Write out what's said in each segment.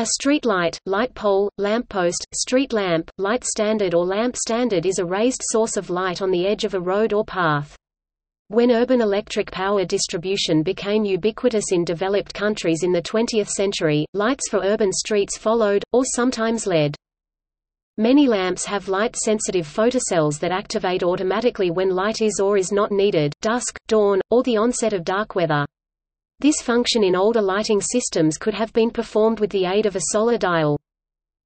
A street light, light pole, lamp post, street lamp, light standard or lamp standard is a raised source of light on the edge of a road or path. When urban electric power distribution became ubiquitous in developed countries in the 20th century, lights for urban streets followed, or sometimes led. Many lamps have light-sensitive photocells that activate automatically when light is or is not needed, dusk, dawn, or the onset of dark weather. This function in older lighting systems could have been performed with the aid of a solar dial.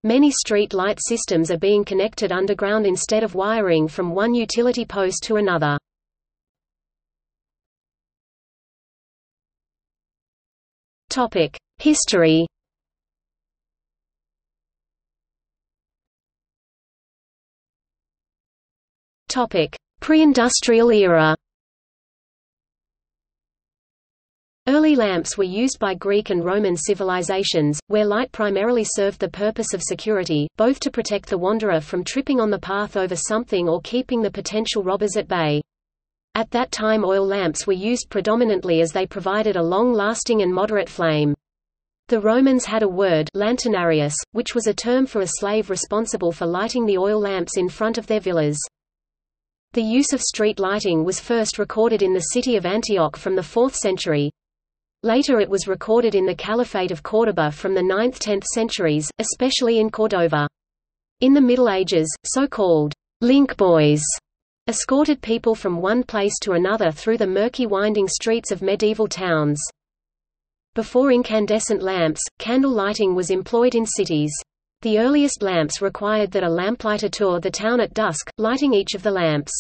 Many street light systems are being connected underground instead of wiring from one utility post to another. History Pre-industrial era Early lamps were used by Greek and Roman civilizations, where light primarily served the purpose of security, both to protect the wanderer from tripping on the path over something or keeping the potential robbers at bay. At that time oil lamps were used predominantly as they provided a long-lasting and moderate flame. The Romans had a word lanternarius, which was a term for a slave responsible for lighting the oil lamps in front of their villas. The use of street lighting was first recorded in the city of Antioch from the 4th century. Later it was recorded in the Caliphate of Córdoba from the 9th–10th centuries, especially in Cordova. In the Middle Ages, so-called link boys escorted people from one place to another through the murky winding streets of medieval towns. Before incandescent lamps, candle lighting was employed in cities. The earliest lamps required that a lamplighter tour the town at dusk, lighting each of the lamps.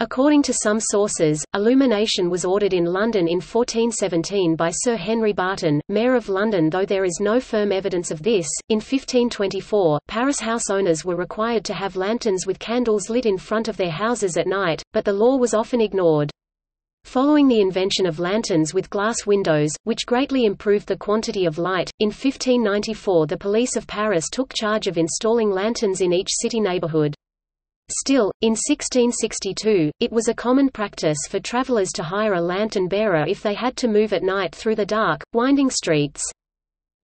According to some sources, illumination was ordered in London in 1417 by Sir Henry Barton, Mayor of London though there is no firm evidence of this. In 1524, Paris house owners were required to have lanterns with candles lit in front of their houses at night, but the law was often ignored. Following the invention of lanterns with glass windows, which greatly improved the quantity of light, in 1594 the police of Paris took charge of installing lanterns in each city neighborhood. Still, in 1662, it was a common practice for travelers to hire a lantern bearer if they had to move at night through the dark, winding streets.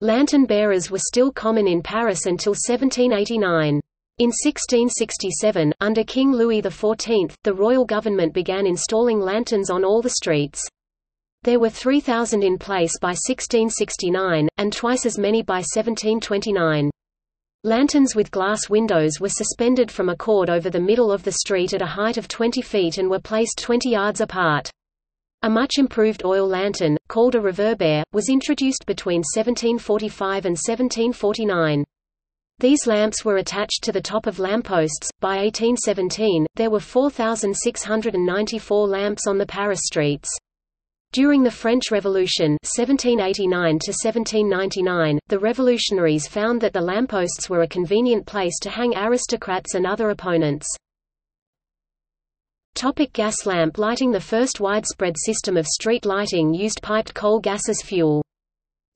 Lantern bearers were still common in Paris until 1789. In 1667, under King Louis XIV, the royal government began installing lanterns on all the streets. There were 3,000 in place by 1669, and twice as many by 1729. Lanterns with glass windows were suspended from a cord over the middle of the street at a height of 20 feet and were placed 20 yards apart. A much improved oil lantern, called a reverbère, was introduced between 1745 and 1749. These lamps were attached to the top of lampposts. By 1817, there were 4,694 lamps on the Paris streets. During the French Revolution 1789 the revolutionaries found that the lampposts were a convenient place to hang aristocrats and other opponents. Topic gas lamp lighting The first widespread system of street lighting used piped coal gas as fuel.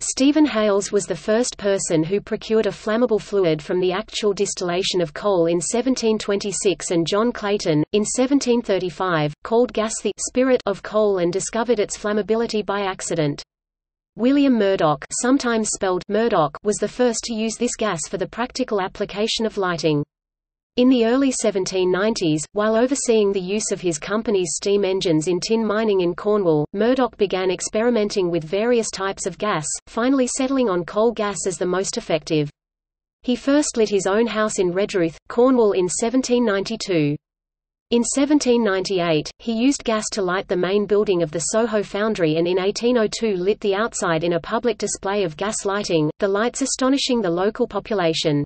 Stephen Hales was the first person who procured a flammable fluid from the actual distillation of coal in 1726 and John Clayton, in 1735, called gas the spirit of coal and discovered its flammability by accident. William Murdoch, sometimes spelled Murdock was the first to use this gas for the practical application of lighting. In the early 1790s, while overseeing the use of his company's steam engines in tin mining in Cornwall, Murdoch began experimenting with various types of gas, finally settling on coal gas as the most effective. He first lit his own house in Redruth, Cornwall in 1792. In 1798, he used gas to light the main building of the Soho foundry and in 1802 lit the outside in a public display of gas lighting, the lights astonishing the local population.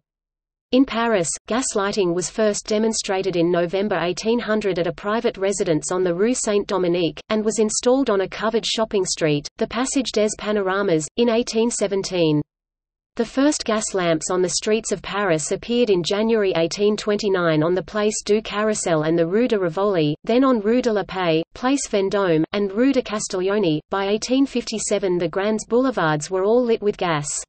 In Paris, gas lighting was first demonstrated in November 1800 at a private residence on the Rue Saint-Dominique, and was installed on a covered shopping street, the Passage des Panoramas, in 1817. The first gas lamps on the streets of Paris appeared in January 1829 on the Place du Carrousel and the Rue de Rivoli, then on Rue de la Paix, Place Vendôme, and Rue de Castiglione. By 1857 the Grands Boulevards were all lit with gas.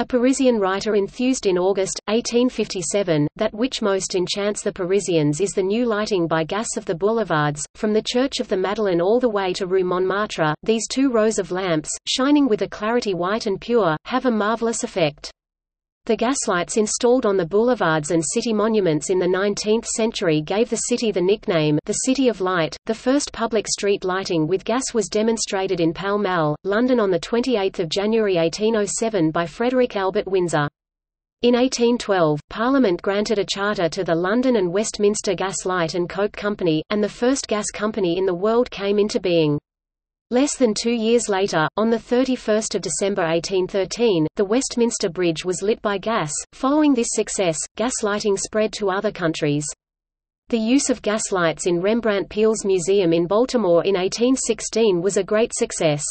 A Parisian writer enthused in August, 1857, that which most enchants the Parisians is the new lighting by gas of the boulevards, from the Church of the Madeleine all the way to Rue Montmartre. These two rows of lamps, shining with a clarity white and pure, have a marvelous effect. The gaslights installed on the boulevards and city monuments in the 19th century gave the city the nickname the City of Light. The first public street lighting with gas was demonstrated in Pall Mall, London on 28 January 1807 by Frederick Albert Windsor. In 1812, Parliament granted a charter to the London and Westminster Gas Light and Coke Company, and the first gas company in the world came into being. Less than two years later, on 31 December 1813, the Westminster Bridge was lit by gas. Following this success, gas lighting spread to other countries. The use of gas lights in Rembrandt Peale's museum in Baltimore in 1816 was a great success.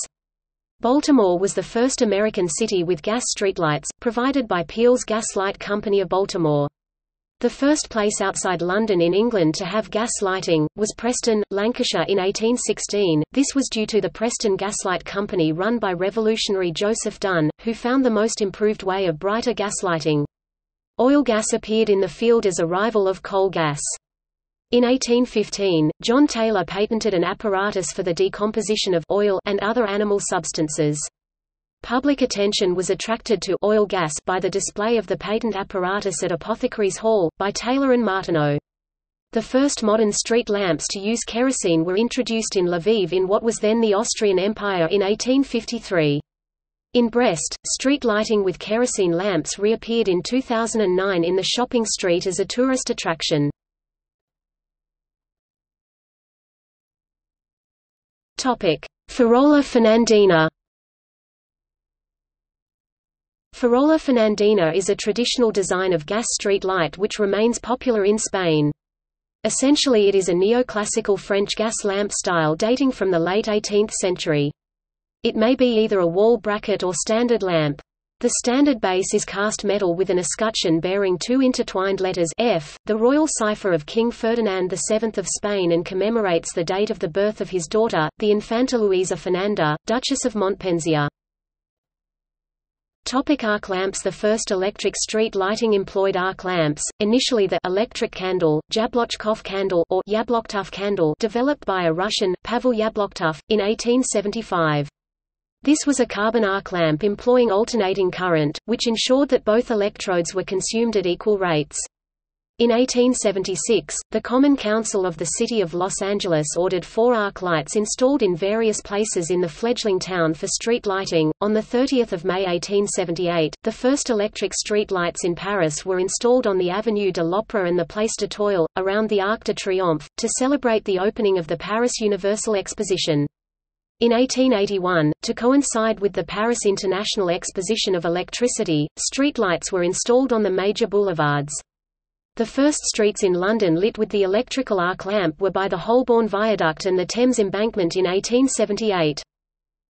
Baltimore was the first American city with gas streetlights, provided by Peale's Gas Light Company of Baltimore. The first place outside London in England to have gas lighting, was Preston, Lancashire in 1816. This was due to the Preston Gaslight Company run by revolutionary Joseph Dunn, who found the most improved way of brighter gas lighting. Oil gas appeared in the field as a rival of coal gas. In 1815, John Taylor patented an apparatus for the decomposition of oil and other animal substances. Public attention was attracted to oil gas by the display of the patent apparatus at Apothecaries Hall, by Taylor and Martineau. The first modern street lamps to use kerosene were introduced in Lviv in what was then the Austrian Empire in 1853. In Brest, street lighting with kerosene lamps reappeared in 2009 in the shopping street as a tourist attraction. Farola Fernandina Farola Fernandina is a traditional design of gas street light which remains popular in Spain. Essentially it is a neoclassical French gas lamp style dating from the late 18th century. It may be either a wall bracket or standard lamp. The standard base is cast metal with an escutcheon bearing two intertwined letters F, the royal cipher of King Ferdinand VII of Spain and commemorates the date of the birth of his daughter, the Infanta Luisa Fernanda, Duchess of Montpensier. Topic arc lamps The first electric street lighting employed arc lamps, initially the electric candle, Yablochkov candle or Yabloktov candle developed by a Russian, Pavel Yablochkov, in 1875. This was a carbon arc lamp employing alternating current, which ensured that both electrodes were consumed at equal rates. In 1876, the Common Council of the City of Los Angeles ordered four arc lights installed in various places in the fledgling town for street lighting. On 30 May 1878, the first electric street lights in Paris were installed on the Avenue de l'Opéra and the Place de l'Étoile, around the Arc de Triomphe, to celebrate the opening of the Paris Universal Exposition. In 1881, to coincide with the Paris International Exposition of Electricity, street lights were installed on the major boulevards. The first streets in London lit with the electrical arc lamp were by the Holborn Viaduct and the Thames Embankment in 1878.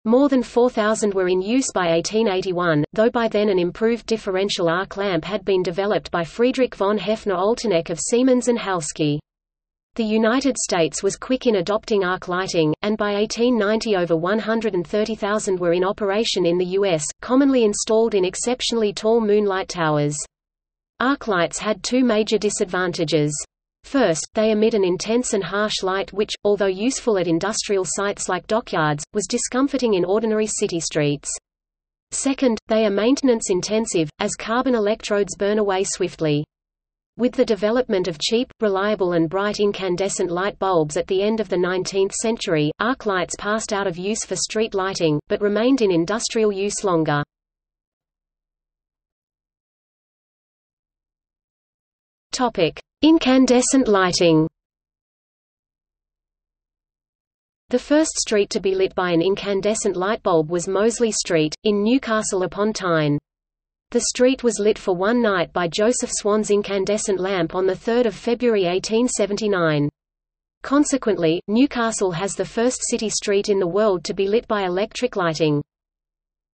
More than 4,000 were in use by 1881, though by then an improved differential arc lamp had been developed by Friedrich von Hefner-Alteneck of Siemens and Halske. The United States was quick in adopting arc lighting, and by 1890 over 130,000 were in operation in the U.S., commonly installed in exceptionally tall moonlight towers. Arc lights had two major disadvantages. First, they emit an intense and harsh light which, although useful at industrial sites like dockyards, was discomforting in ordinary city streets. Second, they are maintenance intensive, as carbon electrodes burn away swiftly. With the development of cheap, reliable and bright incandescent light bulbs at the end of the 19th century, arc lights passed out of use for street lighting, but remained in industrial use longer. Topic: Incandescent lighting. The first street to be lit by an incandescent light bulb was Mosley Street, in Newcastle upon Tyne. The street was lit for one night by Joseph Swan's incandescent lamp on 3 February 1879. Consequently, Newcastle has the first city street in the world to be lit by electric lighting.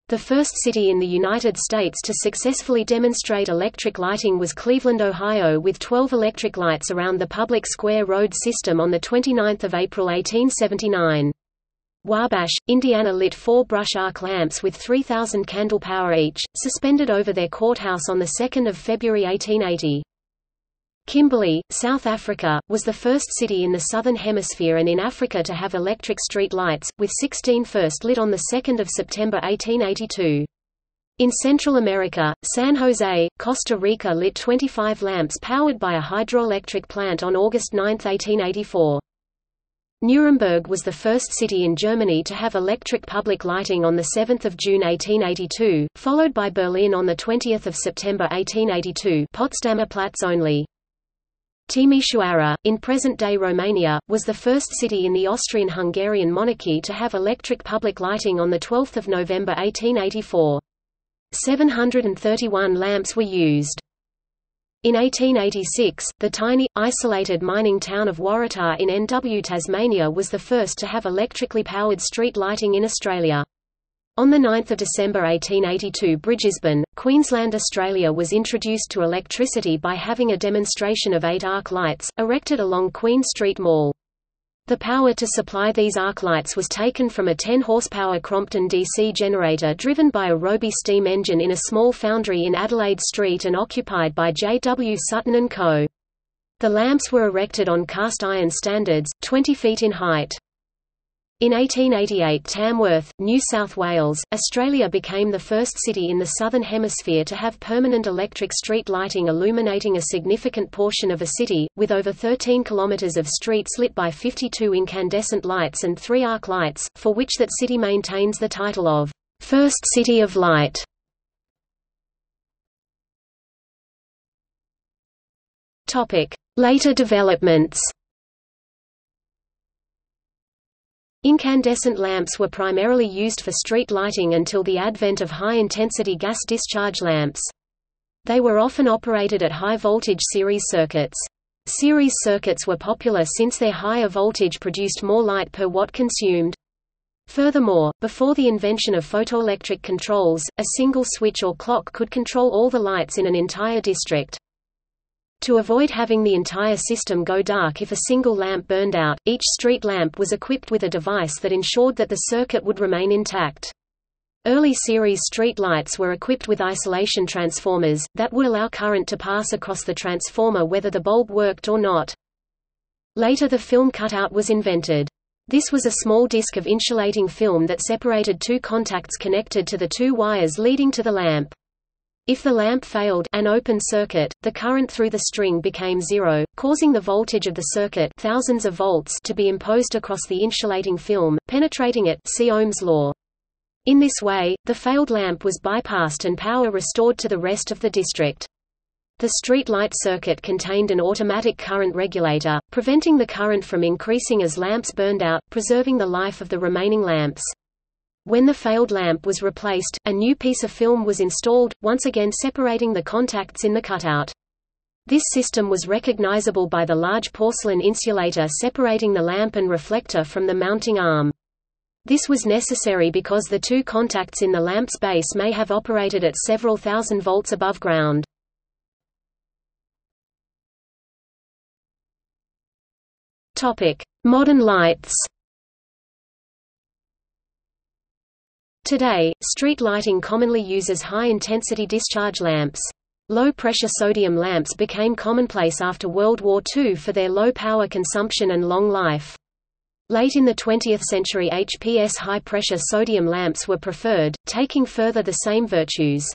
The first city in the United States to successfully demonstrate electric lighting was Cleveland, Ohio with 12 electric lights around the public square road system on 29 April 1879. Wabash, Indiana lit four brush arc lamps with 3,000 candle power each, suspended over their courthouse on 2 February 1880. Kimberley, South Africa, was the first city in the Southern Hemisphere and in Africa to have electric street lights, with 16 first lit on 2 September 1882. In Central America, San Jose, Costa Rica lit 25 lamps powered by a hydroelectric plant on August 9, 1884. Nuremberg was the first city in Germany to have electric public lighting on 7 June 1882, followed by Berlin on 20 September 1882 Potsdamer Platz only. Timișoara, in present-day Romania, was the first city in the Austrian-Hungarian monarchy to have electric public lighting on 12 November 1884. 731 lamps were used. In 1886, the tiny, isolated mining town of Waratah in NW Tasmania was the first to have electrically powered street lighting in Australia. On 9 December 1882 Brisbane, Queensland Australia was introduced to electricity by having a demonstration of eight arc lights, erected along Queen Street Mall. The power to supply these arc lights was taken from a 10-horsepower Crompton DC generator driven by a Robey steam engine in a small foundry in Adelaide Street and occupied by J. W. Sutton & Co. The lamps were erected on cast iron standards, 20 feet in height. In 1888 Tamworth, New South Wales, Australia became the first city in the Southern Hemisphere to have permanent electric street lighting illuminating a significant portion of a city, with over 13 kilometres of streets lit by 52 incandescent lights and three arc lights, for which that city maintains the title of, First City of Light. Later developments Incandescent lamps were primarily used for street lighting until the advent of high-intensity gas discharge lamps. They were often operated at high-voltage series circuits. Series circuits were popular since their higher voltage produced more light per watt consumed. Furthermore, before the invention of photoelectric controls, a single switch or clock could control all the lights in an entire district. To avoid having the entire system go dark if a single lamp burned out, each street lamp was equipped with a device that ensured that the circuit would remain intact. Early series street lights were equipped with isolation transformers, that would allow current to pass across the transformer whether the bulb worked or not. Later the film cutout was invented. This was a small disc of insulating film that separated two contacts connected to the two wires leading to the lamp. If the lamp failed an open circuit, the current through the string became zero, causing the voltage of the circuit thousands of volts to be imposed across the insulating film, penetrating it see Ohm's law. In this way, the failed lamp was bypassed and power restored to the rest of the district. The street light circuit contained an automatic current regulator, preventing the current from increasing as lamps burned out, preserving the life of the remaining lamps. When the failed lamp was replaced, a new piece of film was installed, once again separating the contacts in the cutout. This system was recognizable by the large porcelain insulator separating the lamp and reflector from the mounting arm. This was necessary because the two contacts in the lamp's base may have operated at several thousand volts above ground. Modern lights Today, street lighting commonly uses high-intensity discharge lamps. Low-pressure sodium lamps became commonplace after World War II for their low power consumption and long life. Late in the 20th century HPS high-pressure sodium lamps were preferred, taking further the same virtues.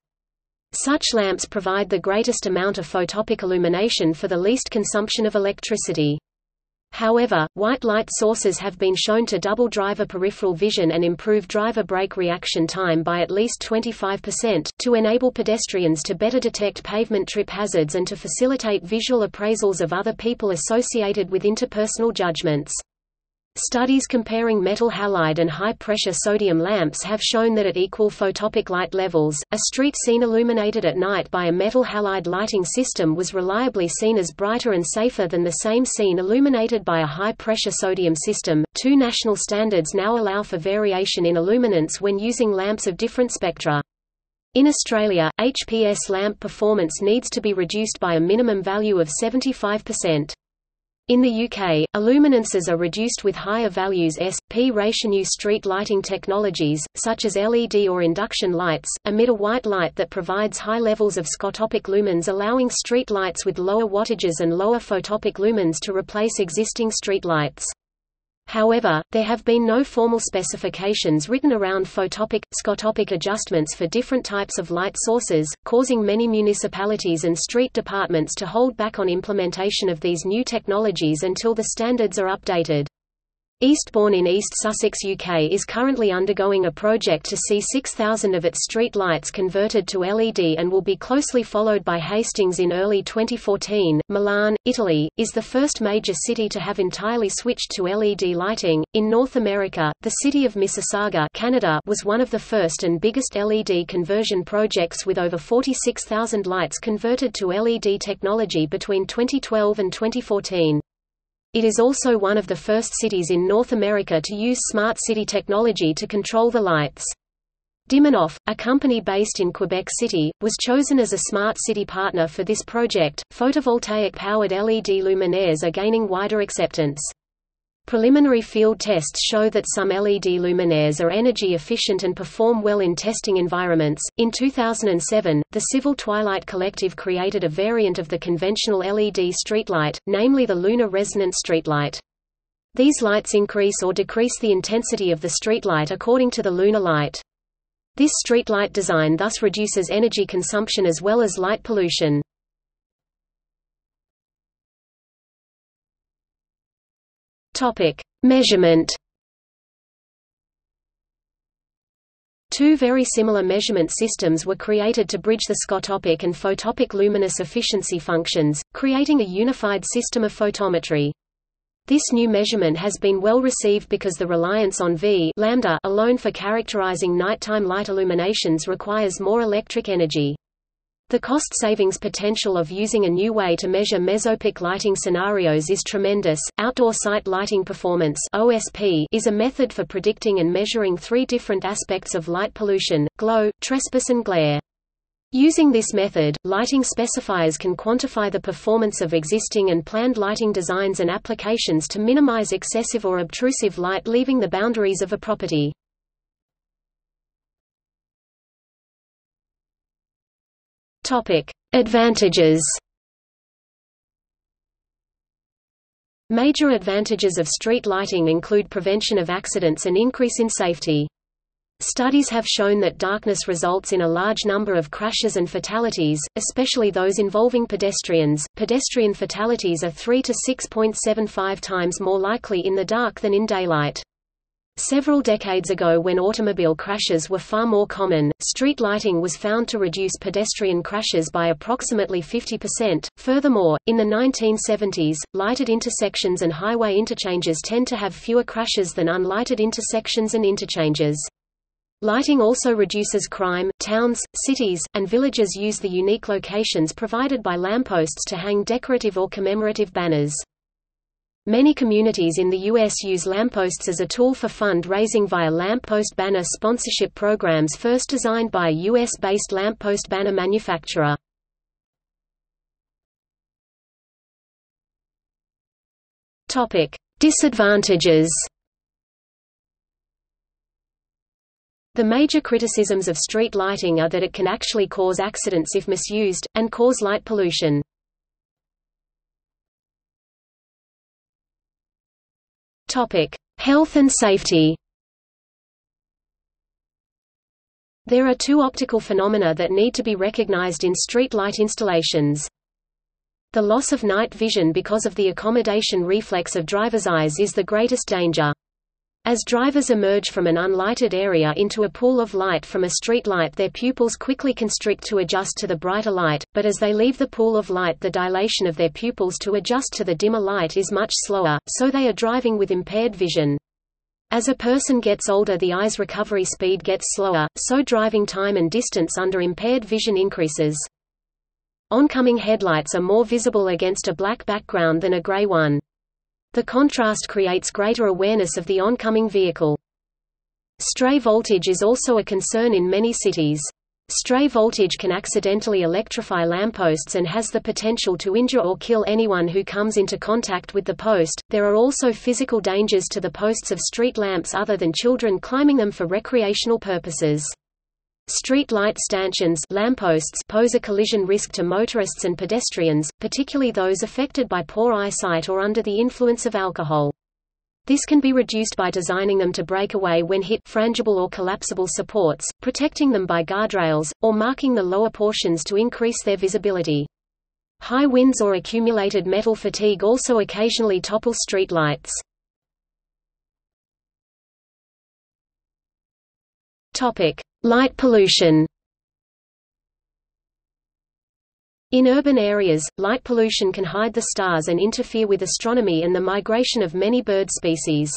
Such lamps provide the greatest amount of photopic illumination for the least consumption of electricity. However, white light sources have been shown to double driver peripheral vision and improve driver brake reaction time by at least 25%, to enable pedestrians to better detect pavement trip hazards and to facilitate visual appraisals of other people associated with interpersonal judgments. Studies comparing metal halide and high-pressure sodium lamps have shown that at equal photopic light levels, a street scene illuminated at night by a metal halide lighting system was reliably seen as brighter and safer than the same scene illuminated by a high-pressure sodium system. Two national standards now allow for variation in illuminance when using lamps of different spectra. In Australia, HPS lamp performance needs to be reduced by a minimum value of 75%. In the UK, illuminances are reduced with higher values S, P. New street lighting technologies, such as LED or induction lights, emit a white light that provides high levels of scotopic lumens allowing street lights with lower wattages and lower photopic lumens to replace existing street lights. However, there have been no formal specifications written around photopic, scotopic adjustments for different types of light sources, causing many municipalities and street departments to hold back on implementation of these new technologies until the standards are updated. Eastbourne in East Sussex UK is currently undergoing a project to see 6,000 of its street lights converted to LED and will be closely followed by Hastings in early 2014. Milan, Italy, is the first major city to have entirely switched to LED lighting. In North America, the city of Mississauga, Canada, was one of the first and biggest LED conversion projects with over 46,000 lights converted to LED technology between 2012 and 2014. It is also one of the first cities in North America to use smart city technology to control the lights. Dimonoff, a company based in Quebec City, was chosen as a smart city partner for this project. Photovoltaic powered LED luminaires are gaining wider acceptance. Preliminary field tests show that some LED luminaires are energy efficient and perform well in testing environments. In 2007, the Civil Twilight Collective created a variant of the conventional LED streetlight, namely the lunar resonant streetlight. These lights increase or decrease the intensity of the streetlight according to the lunar light. This streetlight design thus reduces energy consumption as well as light pollution. Topic: Measurement. Two very similar measurement systems were created to bridge the scotopic and photopic luminous efficiency functions, creating a unified system of photometry. This new measurement has been well received because the reliance on V lambda alone for characterizing nighttime light illuminations requires more electric energy. The cost savings potential of using a new way to measure mesopic lighting scenarios is tremendous. Outdoor site lighting performance (OSP) is a method for predicting and measuring three different aspects of light pollution: glow, trespass and glare. Using this method, lighting specifiers can quantify the performance of existing and planned lighting designs and applications to minimize excessive or obtrusive light leaving the boundaries of a property. Topic: Advantages. Major advantages of street lighting include prevention of accidents and increase in safety. Studies have shown that darkness results in a large number of crashes and fatalities, especially those involving pedestrians. Pedestrian fatalities are 3 to 6.75 times more likely in the dark than in daylight. Several decades ago when automobile crashes were far more common, street lighting was found to reduce pedestrian crashes by approximately 50%. Furthermore, in the 1970s, lighted intersections and highway interchanges tend to have fewer crashes than unlighted intersections and interchanges. Lighting also reduces crime. Towns, cities, and villages use the unique locations provided by lampposts to hang decorative or commemorative banners. Many communities in the U.S. use lampposts as a tool for fund-raising via lamppost banner sponsorship programs first designed by a U.S.-based lamppost banner manufacturer. Disadvantages The major criticisms of street lighting are that it can actually cause accidents if misused, and cause light pollution. Topic: Health and safety. There are two optical phenomena that need to be recognized in street light installations. The loss of night vision because of the accommodation reflex of driver's eyes is the greatest danger. As drivers emerge from an unlighted area into a pool of light from a street light their pupils quickly constrict to adjust to the brighter light, but as they leave the pool of light the dilation of their pupils to adjust to the dimmer light is much slower, so they are driving with impaired vision. As a person gets older the eye's recovery speed gets slower, so driving time and distance under impaired vision increases. Oncoming headlights are more visible against a black background than a gray one. The contrast creates greater awareness of the oncoming vehicle. Stray voltage is also a concern in many cities. Stray voltage can accidentally electrify lampposts and has the potential to injure or kill anyone who comes into contact with the post. There are also physical dangers to the posts of street lamps other than children climbing them for recreational purposes. Street light stanchions lampposts pose a collision risk to motorists and pedestrians, particularly those affected by poor eyesight or under the influence of alcohol. This can be reduced by designing them to break away when hit frangible or collapsible supports, protecting them by guardrails, or marking the lower portions to increase their visibility. High winds or accumulated metal fatigue also occasionally topple street lights. Topic: Light pollution. In urban areas, light pollution can hide the stars and interfere with astronomy and the migration of many bird species.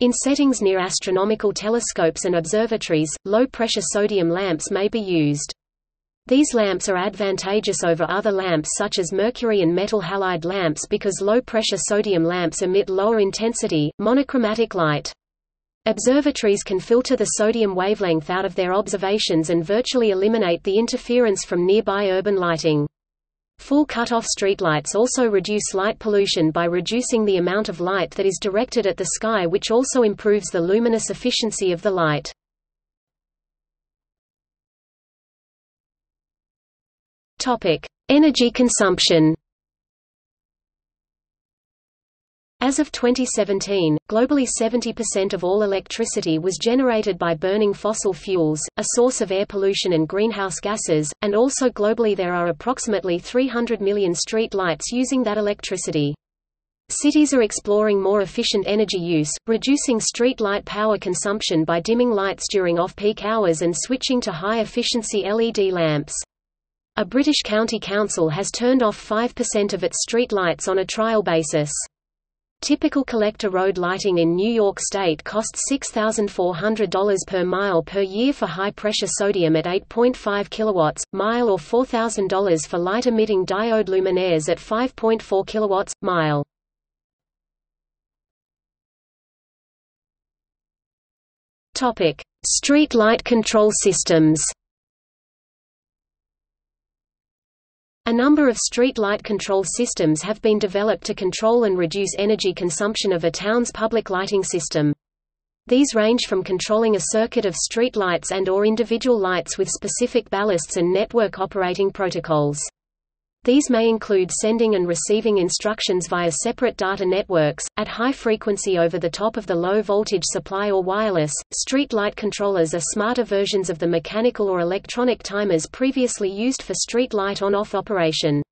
In settings near astronomical telescopes and observatories, low-pressure sodium lamps may be used. These lamps are advantageous over other lamps such as mercury and metal halide lamps because low-pressure sodium lamps emit lower intensity, monochromatic light. Observatories can filter the sodium wavelength out of their observations and virtually eliminate the interference from nearby urban lighting. Full cut-off streetlights also reduce light pollution by reducing the amount of light that is directed at the sky which also improves the luminous efficiency of the light. Energy consumption As of 2017, globally 70% of all electricity was generated by burning fossil fuels, a source of air pollution and greenhouse gases, and also globally there are approximately 300 million street lights using that electricity. Cities are exploring more efficient energy use, reducing street light power consumption by dimming lights during off-peak hours and switching to high-efficiency LED lamps. A British county council has turned off 5% of its street lights on a trial basis. Typical collector road lighting in New York State costs $6,400 per mile per year for high-pressure sodium at 8.5 kilowatts mile or $4,000 for light-emitting diode luminaires at 5.4 kilowatts mile. Topic: Street light control systems. A number of street light control systems have been developed to control and reduce energy consumption of a town's public lighting system. These range from controlling a circuit of street lights and or individual lights with specific ballasts and network operating protocols. These may include sending and receiving instructions via separate data networks, at high frequency over the top of the low voltage supply or wireless. Street light controllers are smarter versions of the mechanical or electronic timers previously used for street light on-off operation.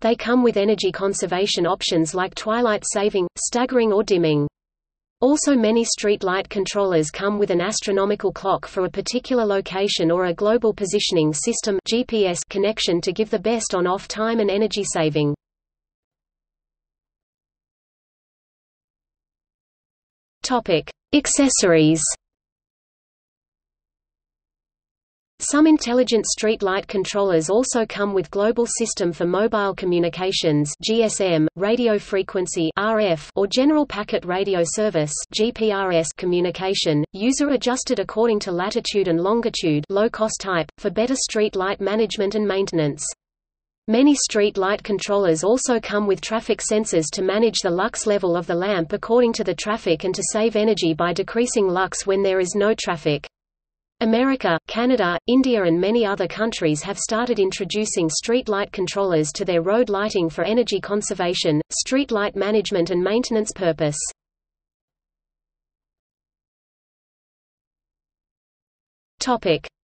They come with energy conservation options like twilight saving, staggering or dimming. Also many street light controllers come with an astronomical clock for a particular location or a global positioning system GPS connection to give the best on-off time and energy saving. Topic: Accessories Some intelligent street light controllers also come with Global System for Mobile Communications (GSM), radio frequency (RF), or General Packet Radio Service (GPRS) communication, user adjusted according to latitude and longitude, low-cost type, for better street light management and maintenance. Many street light controllers also come with traffic sensors to manage the lux level of the lamp according to the traffic and to save energy by decreasing lux when there is no traffic. America, Canada, India and many other countries have started introducing street light controllers to their road lighting for energy conservation, street light management and maintenance purpose.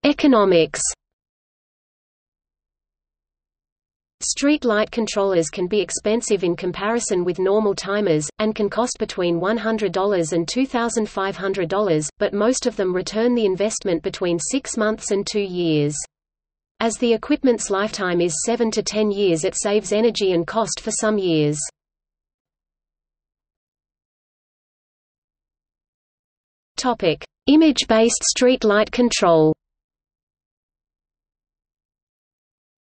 Economics Street light controllers can be expensive in comparison with normal timers, and can cost between $100 and $2,500, but most of them return the investment between six months and two years. As the equipment's lifetime is 7 to 10 years it saves energy and cost for some years. Image-based street light control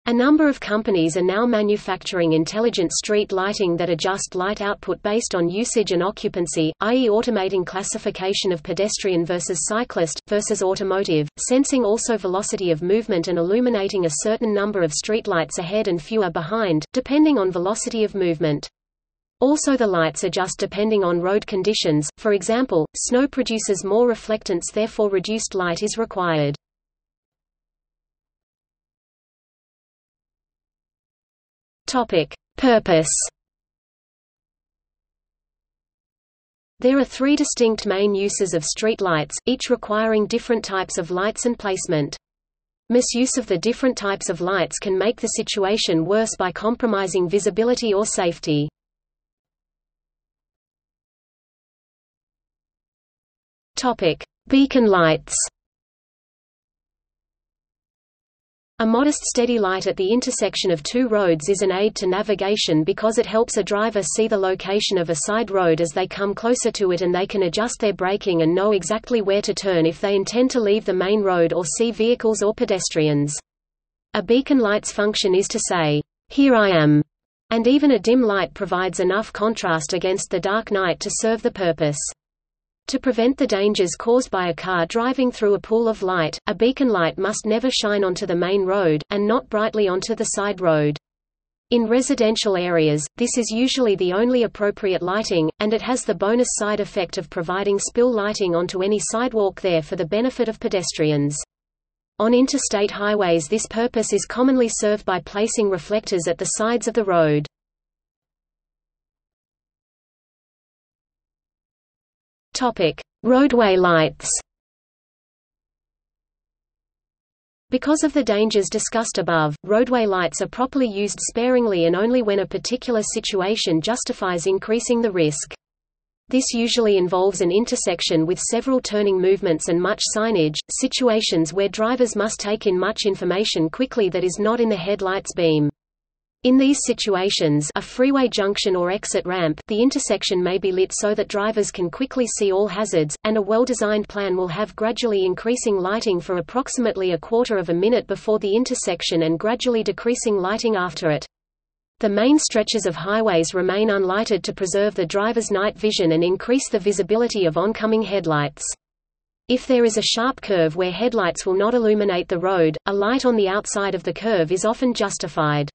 A number of companies are now manufacturing intelligent street lighting that adjust light output based on usage and occupancy, i.e. automating classification of pedestrian versus cyclist, versus automotive, sensing also velocity of movement and illuminating a certain number of streetlights ahead and fewer behind, depending on velocity of movement. Also the lights adjust depending on road conditions, for example, snow produces more reflectance therefore reduced light is required. Topic: Purpose. There are three distinct main uses of street lights, each requiring different types of lights and placement. Misuse of the different types of lights can make the situation worse by compromising visibility or safety. Beacon lights A modest steady light at the intersection of two roads is an aid to navigation because it helps a driver see the location of a side road as they come closer to it and they can adjust their braking and know exactly where to turn if they intend to leave the main road or see vehicles or pedestrians. A beacon light's function is to say, "'Here I am'", and even a dim light provides enough contrast against the dark night to serve the purpose. To prevent the dangers caused by a car driving through a pool of light, a beacon light must never shine onto the main road, and not brightly onto the side road. In residential areas, this is usually the only appropriate lighting, and it has the bonus side effect of providing spill lighting onto any sidewalk there for the benefit of pedestrians. On interstate highways this purpose is commonly served by placing reflectors at the sides of the road. Topic: Roadway lights. Because of the dangers discussed above, roadway lights are properly used sparingly and only when a particular situation justifies increasing the risk. This usually involves an intersection with several turning movements and much signage, situations where drivers must take in much information quickly that is not in the headlight's beam. In these situations a freeway junction or exit ramp the intersection may be lit so that drivers can quickly see all hazards, and a well-designed plan will have gradually increasing lighting for approximately a quarter of a minute before the intersection and gradually decreasing lighting after it. The main stretches of highways remain unlighted to preserve the driver's night vision and increase the visibility of oncoming headlights. If there is a sharp curve where headlights will not illuminate the road, a light on the outside of the curve is often justified.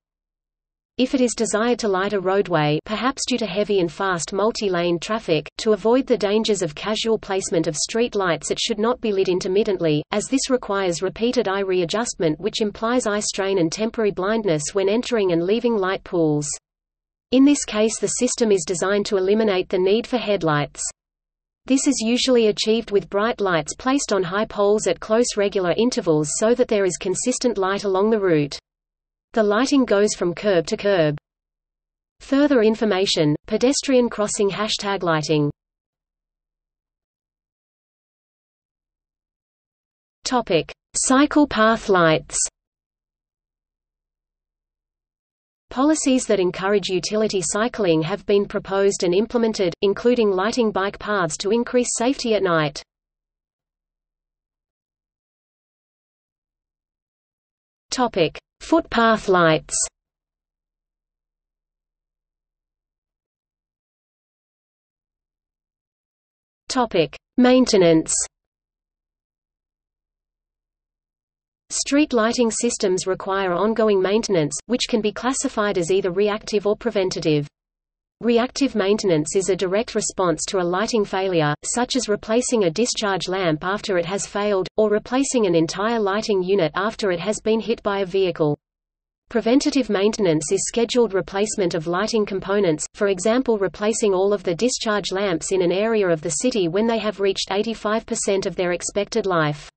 If it is desired to light a roadway perhaps due to heavy and fast multi-lane traffic, to avoid the dangers of casual placement of street lights it should not be lit intermittently, as this requires repeated eye readjustment which implies eye strain and temporary blindness when entering and leaving light pools. In this case the system is designed to eliminate the need for headlights. This is usually achieved with bright lights placed on high poles at close regular intervals so that there is consistent light along the route. The lighting goes from curb to curb. Further information, pedestrian crossing hashtag lighting. Topic: Cycle path lights. Policies that encourage utility cycling have been proposed and implemented, including lighting bike paths to increase safety at night. Topic: Footpath lights Topic: Maintenance. Street lighting systems require ongoing maintenance, which can be classified as either reactive or preventative. Reactive maintenance is a direct response to a lighting failure, such as replacing a discharge lamp after it has failed, or replacing an entire lighting unit after it has been hit by a vehicle. Preventative maintenance is scheduled replacement of lighting components, for example replacing all of the discharge lamps in an area of the city when they have reached 85% of their expected life.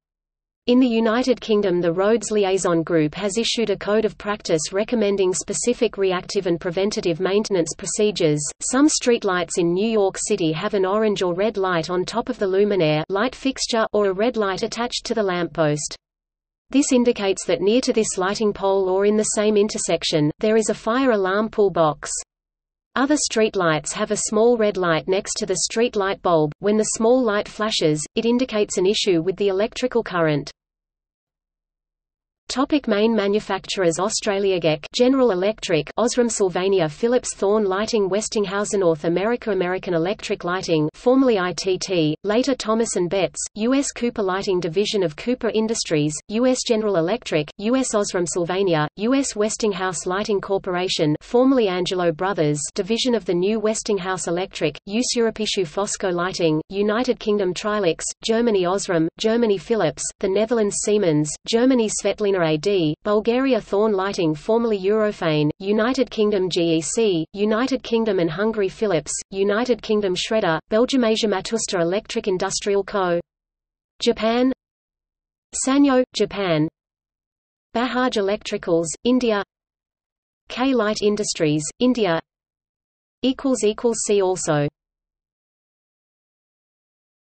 In the United Kingdom the Roads Liaison Group has issued a code of practice recommending specific reactive and preventative maintenance procedures. Some streetlights in New York City have an orange or red light on top of the luminaire light fixture or a red light attached to the lamppost. This indicates that near to this lighting pole or in the same intersection, there is a fire alarm pull box. Other streetlights have a small red light next to the street light bulb. When the small light flashes, it indicates an issue with the electrical current. Topic main manufacturers Australia GEC General Electric Osram Sylvania Philips Thorn Lighting Westinghouse North America American Electric Lighting formerly ITT, later Thomas & Betts, U.S. Cooper Lighting Division of Cooper Industries, U.S. General Electric, U.S. Osram Sylvania, U.S. Westinghouse Lighting Corporation formerly Angelo Brothers Division of the New Westinghouse Electric, US Europische Fosco Lighting, United Kingdom Trilux, Germany Osram, Germany Philips, the Netherlands Siemens, Germany Svetlina AD, Bulgaria Thorn Lighting formerly Europhane, United Kingdom GEC, United Kingdom and Hungary Philips, United Kingdom Schréder, Belgium Asia Matsushita Electric Industrial Co. Japan. Sanyo, Japan. Bajaj Electricals, India. K-Light Industries, India. See also